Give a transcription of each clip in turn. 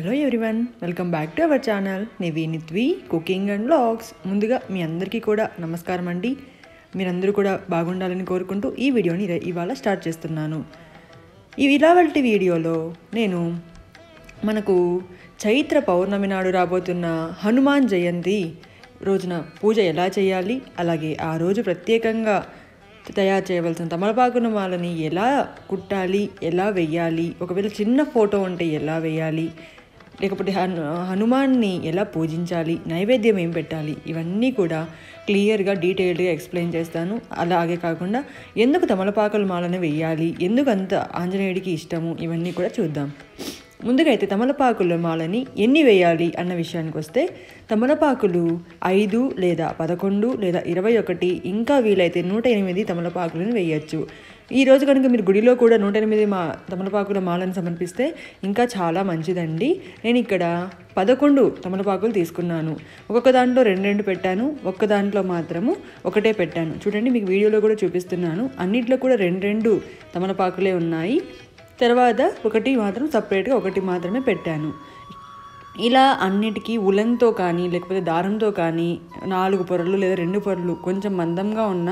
Hello everyone welcome back to our channel నివీనిత్వి cooking and blogs ముందుగా మీ అందరికీ కూడా నమస్కారం అండి. మీరందరూ కూడా బాగుండాలని కోరుకుంటూ ఈ వీడియోని ఇవాళ స్టార్ట్ చేస్తున్నాను. ఈ ఇలావల్టి వీడియోలో నేను మనకు చైత్ర పౌర్ణమి నాడు రాబోతున్న హనుమాన్ జయంతి రోజున పూజ ఎలా చేయాలి అలాగే ఆ రోజు ప్రత్యేకంగా తయారు చేయవలసిన తమలపాకున మాలని ఎలా కుట్టాలి ఎలా వెయ్యాలి ఒకవేళ చిన్న ఫోటో ఉంటే ఎలా వేయాలి లేకపోతే హను హనుమాన్ని ఎలా పూజించాలి నైవేద్యం ఏం పెట్టాలి ఇవన్నీ కూడా క్లియర్గా డీటెయిల్డ్గా ఎక్స్ప్లెయిన్ చేస్తాను. అలాగే కాకుండా ఎందుకు తమలపాకుల మాలను వెయ్యాలి ఎందుకు అంత ఆంజనేయుడికి ఇష్టము ఇవన్నీ కూడా చూద్దాం. ముందుగా అయితే తమలపాకుల మాలని ఎన్ని వేయాలి అన్న విషయానికి వస్తే తమలపాకులు ఐదు లేదా పదకొండు లేదా ఇరవై ఒకటి ఇంకా వీలైతే నూట ఎనిమిది తమలపాకులను వేయచ్చు ఈ రోజు కనుక మీరు గుడిలో కూడా నూట ఎనిమిది మా తమలపాకుల మాలను సమర్పిస్తే ఇంకా చాలా మంచిదండి. నేను ఇక్కడ పదకొండు తమలపాకులు తీసుకున్నాను. ఒక్కొక్క దాంట్లో రెండు రెండు పెట్టాను. ఒక్క దాంట్లో మాత్రము ఒకటే పెట్టాను. చూడండి మీకు వీడియోలో కూడా చూపిస్తున్నాను. అన్నిట్లో కూడా రెండు రెండు తమలపాకులే ఉన్నాయి. తర్వాత ఒకటి మాత్రం సపరేట్గా ఒకటి మాత్రమే పెట్టాను. ఇలా అన్నిటికీ ఉలంతో కానీ లేకపోతే దారంతో కానీ నాలుగు పొరలు లేదా రెండు పొరలు కొంచెం మందంగా ఉన్న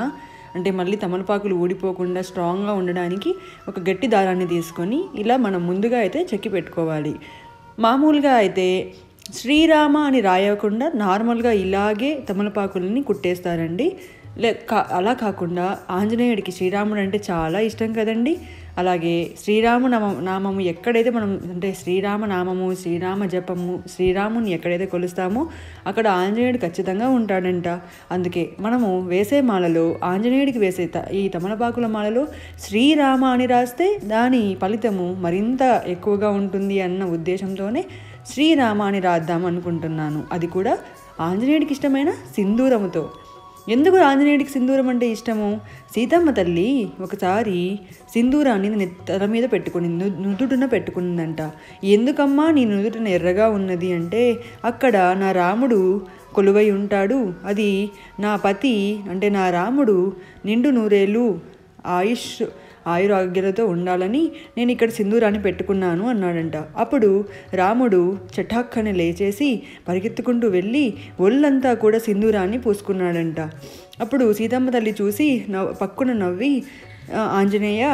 అంటే మళ్ళీ తమలపాకులు ఊడిపోకుండా స్ట్రాంగ్గా ఉండడానికి ఒక గట్టి దారాన్ని తీసుకొని ఇలా మనం ముందుగా అయితే చెక్కి పెట్టుకోవాలి. మామూలుగా అయితే శ్రీరామ అని రాయకుండా నార్మల్గా ఇలాగే తమలపాకులని కుట్టేస్తారండి. లే కా అలా కాకుండా ఆంజనేయుడికి శ్రీరాముడు అంటే చాలా ఇష్టం కదండి. అలాగే శ్రీరామ నామం నామము ఎక్కడైతే మనం అంటే శ్రీరామ నామము శ్రీరామ జపము శ్రీరాముని ఎక్కడైతే కొలుస్తామో అక్కడ ఆంజనేయుడు ఖచ్చితంగా ఉంటాడంట. అందుకే మనము వేసే మాలలో ఆంజనేయుడికి వేసే త ఈ తమలపాకుల మాలలో శ్రీరామ అని రాస్తే దాని ఫలితము మరింత ఎక్కువగా ఉంటుంది అన్న ఉద్దేశంతోనే శ్రీరామ అని రాద్దాం అనుకుంటున్నాను. అది కూడా ఆంజనేయుడికి ఇష్టమైన సింధూరముతో. ఎందుకు ఆంజనేయుడికి సింధూరం అంటే ఇష్టము? సీతమ్మ తల్లి ఒకసారి సింధూరాన్ని తల మీద పెట్టుకుని ను- నుదుటిన పెట్టుకునిందంట ఎందుకమ్మా నీ నుదుటిన ఎర్రగా ఉన్నది అంటే అక్కడ నా రాముడు కొలువై ఉంటాడు. అది నా పతి అంటే నా రాముడు నిండు నూరేళ్ళు ఆయుష్ ఆయురాగ్యాలతో ఉండాలని నేను ఇక్కడ సింధూరాన్ని పెట్టుకున్నాను అన్నాడంట. అప్పుడు రాముడు చటాక్కని లేచేసి పరిగెత్తుకుంటూ వెళ్ళి ఒళ్ళంతా కూడా సింధూరాన్ని పూసుకున్నాడంట. అప్పుడు సీతమ్మ తల్లి చూసి నవ్ పక్కున నవ్వి ఆంజనేయ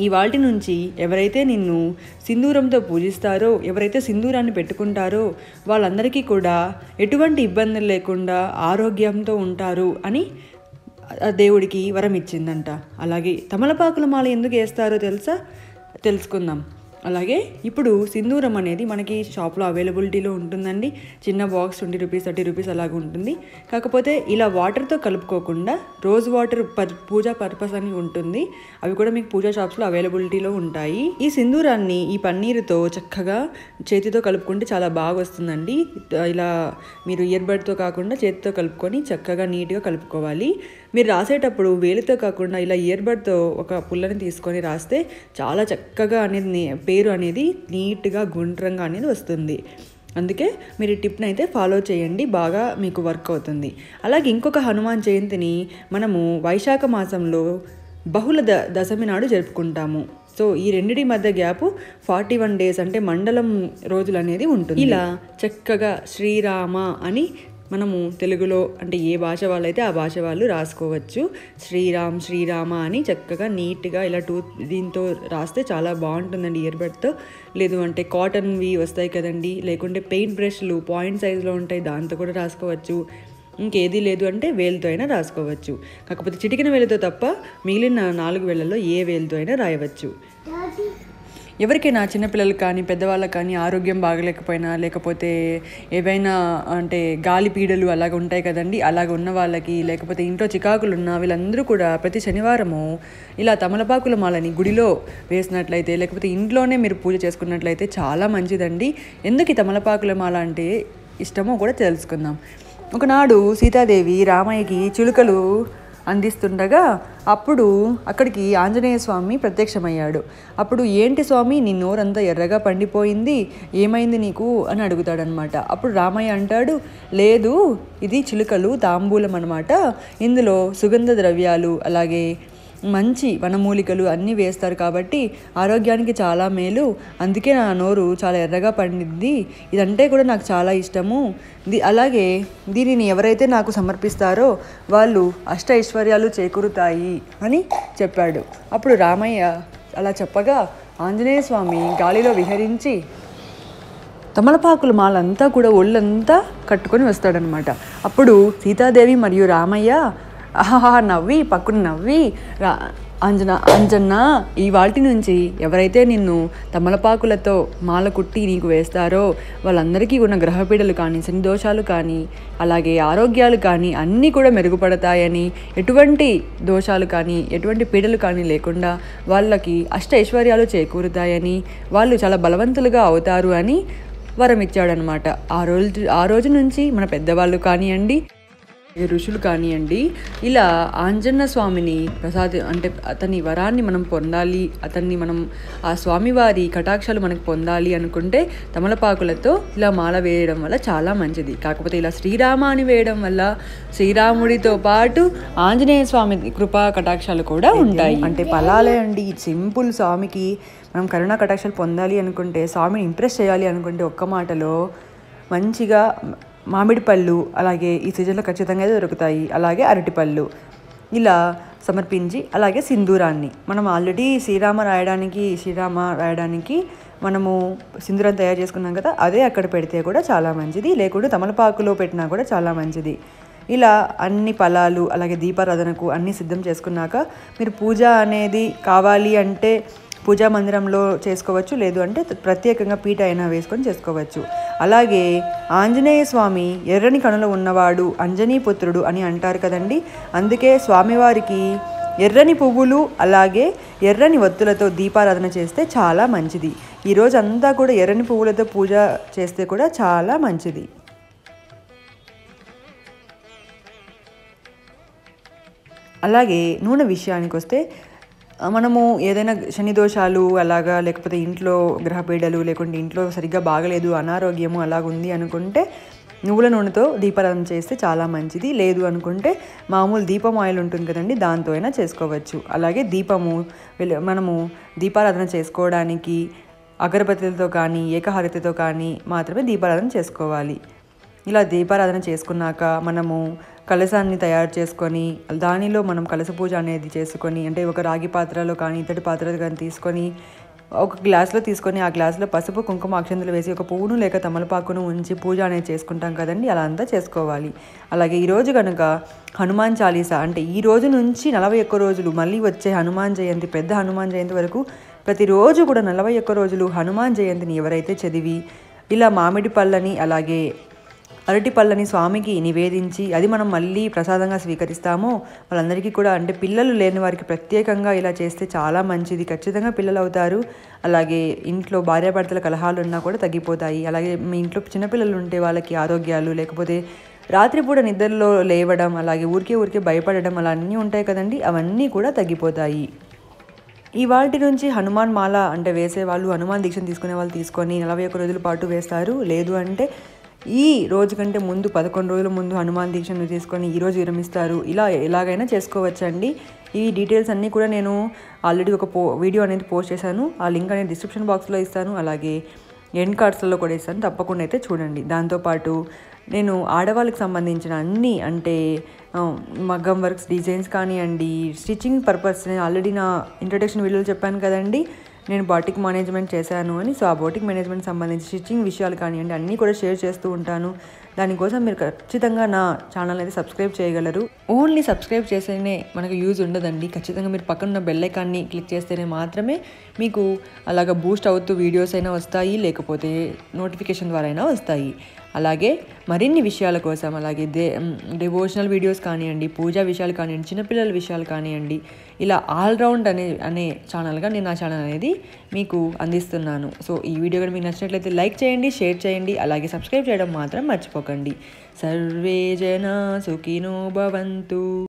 ఈ వాటి నుంచి ఎవరైతే నిన్ను సింధూరంతో పూజిస్తారో ఎవరైతే సింధూరాన్ని పెట్టుకుంటారో వాళ్ళందరికీ కూడా ఎటువంటి ఇబ్బందులు లేకుండా ఆరోగ్యంతో ఉంటారు అని దేవుడికి వరం ఇచ్చిందంట. అలాగే తమలపాకుల మాల ఎందుకు వేస్తారో తెలుసా? తెలుసుకుందాం. అలాగే ఇప్పుడు సింధూరం అనేది మనకి షాప్లో అవైలబిలిటీలో ఉంటుందండి. చిన్న box twenty rupees thirty rupees అలాగ ఉంటుంది. కాకపోతే ఇలా వాటర్తో కలుపుకోకుండా rose water per puja purpose అని ఉంటుంది. అవి కూడా మీకు పూజా షాప్స్లో అవైలబిలిటీలో ఉంటాయి. ఈ సింధూరాన్ని ఈ పన్నీరుతో చక్కగా చేతితో కలుపుకుంటే చాలా బాగా వస్తుందండి ఇలా మీరు ఇయర్బడ్తో కాకుండా చేతితో కలుపుకొని చక్కగా నీట్గా కలుపుకోవాలి. మీరు రాసేటప్పుడు వేలితో కాకుండా ఇలా ఇయర్బడ్తో ఒక పుల్లని తీసుకొని రాస్తే చాలా చక్కగా అనేది నే- పేరు అనేది నీట్గా గుండ్రంగా అనేది వస్తుంది. అందుకే మీరు ఈ టిప్ని అయితే ఫాలో చేయండి బాగా మీకు వర్క్ అవుతుంది. అలాగే ఇంకొక హనుమాన్ జయంతిని మనము వైశాఖ మాసంలో బహుళ ద దశమి నాడు జరుపుకుంటాము. సో ఈ రెండిటి మధ్య గ్యాప్ ఫార్టీ వన్ డేస్ అంటే మండలం రోజులు అనేది ఉంటుంది. ఇలా చక్కగా శ్రీరామ అని మనము తెలుగులో అంటే ఏ భాష వాళ్ళైతే ఆ భాష వాళ్ళు రాసుకోవచ్చు. శ్రీరామ్ శ్రీరామ అని చక్కగా నీట్గా ఇలా టూత్ దీంతో రాస్తే చాలా బాగుంటుందండి ఇయర్బడ్తో లేదు అంటే కాటన్వి వస్తాయి కదండి. లేకుంటే పెయింట్ బ్రష్లు పాయింట్ సైజులో ఉంటాయి దాంతో కూడా రాసుకోవచ్చు. ఇంకేది లేదు అంటే వేలుతో అయినా రాసుకోవచ్చు. కాకపోతే చిటికిన వేలుతో తప్ప మిగిలిన నాలుగు వేలలో ఏ వేలుతో అయినా రాయవచ్చు. ఎవరికైనా చిన్నపిల్లలకు కానీ పెద్దవాళ్ళకి కానీ ఆరోగ్యం బాగలేకపోయినా లేకపోతే ఏవైనా అంటే గాలి పీడలు అలాగ ఉంటాయి కదండి అలాగ ఉన్న వాళ్ళకి లేకపోతే ఇంట్లో చికాకులు ఉన్న వీళ్ళందరూ కూడా ప్రతి శనివారము ఇలా తమలపాకుల మాలని గుడిలో వేసినట్లయితే లేకపోతే ఇంట్లోనే మీరు పూజ చేసుకున్నట్లయితే చాలా మంచిదండి. ఎందుకు ఈ తమలపాకుల మాల అంటే ఇష్టమో కూడా తెలుసుకుందాం. ఒకనాడు సీతాదేవి రామయ్యకి చిలుకలు అందిస్తుండగా అప్పుడు అక్కడికి ఆంజనేయ స్వామి ప్రత్యక్షమయ్యాడు. అప్పుడు ఏంటి స్వామి నీ నోరంతా ఎర్రగా పండిపోయింది ఏమైంది నీకు? అని అడుగుతాడనమాట అప్పుడు రామయ్య అంటాడు లేదు ఇది చిలుకలు తాంబూలం అనమాట ఇందులో సుగంధ ద్రవ్యాలు అలాగే మంచి వనమూలికలు అన్నీ వేస్తారు కాబట్టి ఆరోగ్యానికి చాలా మేలు. అందుకే నా నోరు చాలా ఎర్రగా పండింది. ఇదంటే కూడా నాకు చాలా ఇష్టము. ది అలాగే దీనిని ఎవరైతే నాకు సమర్పిస్తారో వాళ్ళు అష్ట ఐశ్వర్యాలు చేకూరుతాయి అని చెప్పాడు. అప్పుడు రామయ్య అలా చెప్పగా ఆంజనేయ స్వామి గాలిలో విహరించి తమలపాకులు మాలంతా కూడా ఒళ్ళంతా కట్టుకొని వస్తాడనమాట. అప్పుడు సీతాదేవి మరియు రామయ్య ఆహా నవ్వి పక్కన నవ్వి రా అంజన అంజన్న ఈ వాటి నుంచి ఎవరైతే నిన్ను తమలపాకులతో మాల కుట్టి నీకు వేస్తారో వాళ్ళందరికీ ఉన్న గ్రహపీడలు కానీ శని దోషాలు కానీ అలాగే ఆరోగ్యాలు కానీ అన్నీ కూడా మెరుగుపడతాయని ఎటువంటి దోషాలు కానీ ఎటువంటి పీడలు కానీ లేకుండా వాళ్ళకి అష్ట ఐశ్వర్యాలు చేకూరుతాయని వాళ్ళు చాలా బలవంతులుగా అవుతారు అని వరం ఇచ్చాడనమాట ఆ రోజు ఆ రోజు నుంచి మన పెద్దవాళ్ళు కానివ్వండి ఋషులు కానివ్వండి ఇలా ఆంజన్న స్వామిని ప్రసాద్ అంటే అతని వరాన్ని మనం పొందాలి అతన్ని మనం ఆ స్వామివారి కటాక్షాలు మనకు పొందాలి అనుకుంటే తమలపాకులతో ఇలా మాల వేయడం వల్ల చాలా మంచిది. కాకపోతే ఇలా శ్రీరామ అని వేయడం వల్ల శ్రీరాముడితో పాటు ఆంజనేయ స్వామి కృపా కటాక్షాలు కూడా ఉంటాయి. అంటే ఫలాలే అండి. సింపుల్ స్వామికి మనం కరుణా కటాక్షాలు పొందాలి అనుకుంటే స్వామిని ఇంప్రెస్ చేయాలి అనుకుంటే ఒక్క మాటలో మంచిగా మామిడి పళ్ళు అలాగే ఈ సీజన్లో ఖచ్చితంగా అయితే దొరుకుతాయి. అలాగే అరటిపళ్ళు. ఇలా సమర్పించి అలాగే సింధూరాన్ని. మనం ఆల్రెడీ శ్రీరామ రాయడానికి శ్రీరామ రాయడానికి మనము సింధూరం తయారు చేసుకున్నాం కదా అదే అక్కడ పెడితే కూడా చాలా మంచిది. లేకుంటే తమలపాకులో పెట్టినా కూడా చాలా మంచిది. ఇలా అన్ని ఫలాలు అలాగే దీపారాధనకు అన్నీ సిద్ధం చేసుకున్నాక మీరు పూజ అనేది కావాలి అంటే పూజా మందిరంలో చేసుకోవచ్చు లేదు అంటే ప్రత్యేకంగా పీట అయినా వేసుకొని చేసుకోవచ్చు. అలాగే ఆంజనేయ స్వామి ఎర్రని కనులు ఉన్నవాడు అంజనీపుత్రుడు అని అంటారు కదండి. అందుకే స్వామివారికి ఎర్రని పువ్వులు అలాగే ఎర్రని ఒత్తులతో దీపారాధన చేస్తే చాలా మంచిది. ఈరోజు అంతా కూడా ఎర్రని పువ్వులతో పూజ చేస్తే కూడా చాలా మంచిది. అలాగే నూనె విషయానికి వస్తే మనము ఏదైనా శని దోషాలు అలాగా లేకపోతే ఇంట్లో గ్రహపీడలు లేకుంటే ఇంట్లో సరిగ్గా బాగలేదు అనారోగ్యము అలాగుంది అనుకుంటే నువ్వుల నూనెతో దీపారాధన చేస్తే చాలా మంచిది. లేదు అనుకుంటే మామూలు దీపం ఆయిల్ ఉంటుంది కదండి దాంతో అయినా చేసుకోవచ్చు. అలాగే దీపము మనము దీపారాధన చేసుకోవడానికి అగరబత్తులతో కానీ ఏకహారతితో కానీ మాత్రమే దీపారాధన చేసుకోవాలి. ఇలా దీపారాధన చేసుకున్నాక మనము కలశాన్ని తయారు చేసుకొని దానిలో మనం కలశ పూజ అనేది చేసుకొని అంటే ఒక రాగి పాత్రలో కానీ ఇతడి పాత్రలో కానీ తీసుకొని ఒక గ్లాస్లో తీసుకొని ఆ గ్లాస్లో పసుపు కుంకుమ అక్షంతలు వేసి ఒక పువ్వును లేక తమలపాకును ఉంచి పూజ అనేది చేసుకుంటాం కదండి. అలా అంతా చేసుకోవాలి. అలాగే ఈరోజు కనుక హనుమాన్ చాలీసా అంటే ఈ రోజు నుంచి నలభై ఒక్క రోజులు మళ్ళీ వచ్చే హనుమాన్ జయంతి పెద్ద హనుమాన్ జయంతి వరకు ప్రతిరోజు కూడా నలభై ఒక్క రోజులు హనుమాన్ జయంతిని ఎవరైతే చదివి ఇలా మామిడి పళ్ళని అలాగే అరటి పళ్ళని స్వామికి నివేదించి అది మనం మళ్ళీ ప్రసాదంగా స్వీకరిస్తామో. వాళ్ళందరికీ కూడా అంటే పిల్లలు లేని వారికి ప్రత్యేకంగా ఇలా చేస్తే చాలా మంచిది. ఖచ్చితంగా పిల్లలు అవుతారు. అలాగే ఇంట్లో భార్యాభర్తల కలహాలు ఉన్నా కూడా తగ్గిపోతాయి. అలాగే మీ ఇంట్లో చిన్నపిల్లలు ఉంటే వాళ్ళకి ఆరోగ్యాలు లేకపోతే రాత్రిపూట నిద్రలో లేవడం అలాగే ఊరికే ఊరికే భయపడడం అలా అన్నీ ఉంటాయి కదండి. అవన్నీ కూడా తగ్గిపోతాయి. ఈ వాటి నుంచి హనుమాన్ మాల అంటే వేసేవాళ్ళు హనుమాన్ దీక్షను తీసుకునే వాళ్ళు తీసుకొని నలభై ఒక్క రోజుల పాటు వేస్తారు. లేదు అంటే ఈ రోజు కంటే ముందు పదకొండు రోజుల ముందు హనుమాన్ దీక్షను తీసుకొని ఈరోజు విరమిస్తారు. ఇలా ఎలాగైనా చేసుకోవచ్చండి. ఈ డీటెయిల్స్ అన్నీ కూడా నేను ఆల్రెడీ ఒక పో వీడియో అనేది పోస్ట్ చేశాను. ఆ లింక్ అనేది డిస్క్రిప్షన్ బాక్స్లో ఇస్తాను. అలాగే ఎండ్ కార్డ్స్లలో కూడా ఇస్తాను. తప్పకుండా అయితే చూడండి. దాంతోపాటు నేను ఆడవాళ్ళకి సంబంధించిన అన్ని అంటే మగ్గం వర్క్స్ డిజైన్స్ కానివ్వండి స్టిచ్చింగ్ పర్పస్ నేను ఆల్రెడీ నా ఇంట్రడక్షన్ వీడియోలో చెప్పాను కదండి. నేను బాటిక్ మేనేజ్మెంట్ చేశాను అని. సో ఆ బాటిక్ మేనేజ్మెంట్ సంబంధించి స్టిచ్చింగ్ విషయాలు కానివ్వండి అన్నీ కూడా షేర్ చేస్తూ ఉంటాను. దానికోసం మీరు ఖచ్చితంగా నా ఛానల్ అయితే సబ్స్క్రైబ్ చేయగలరు. ఓన్లీ సబ్స్క్రైబ్ చేస్తేనే మనకు యూజ్ ఉండదండి. ఖచ్చితంగా మీరు పక్కన ఉన్న బెల్ ఐకాన్ని క్లిక్ చేస్తేనే మాత్రమే మీకు అలాగ బూస్ట్ అవుతూ వీడియోస్ అయినా వస్తాయి లేకపోతే నోటిఫికేషన్ ద్వారా అయినా వస్తాయి. అలాగే మరిన్ని విషయాల కోసం అలాగే దే డివోషనల్ వీడియోస్ కానివ్వండి పూజా విషయాలు కానివ్వండి చిన్నపిల్లల విషయాలు కానివ్వండి ఇలా ఆల్రౌండ్ అనే అనే ఛానల్గా నేను నా ఛానల్ అనేది మీకు అందిస్తున్నాను. సో ఈ వీడియో కూడా మీకు నచ్చినట్లయితే లైక్ చేయండి షేర్ చేయండి అలాగే సబ్స్క్రైబ్ చేయడం మాత్రం మర్చిపోకండి. సర్వే జన సుఖినో భవంతు.